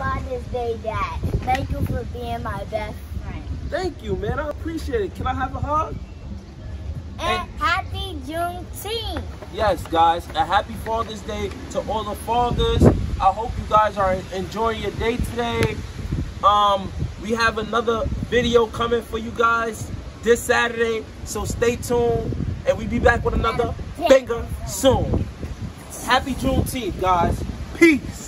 Father's Day, Dad. Thank you for being my best friend. Thank you, man. I appreciate it. Can I have a hug? And, And- happy Juneteenth. Yes, guys. A happy Father's Day to all the fathers. I hope you guys are enjoying your day today. Um, we have another video coming for you guys this Saturday, so stay tuned, and we'll be back with another banger soon. Happy Juneteenth, guys. Peace.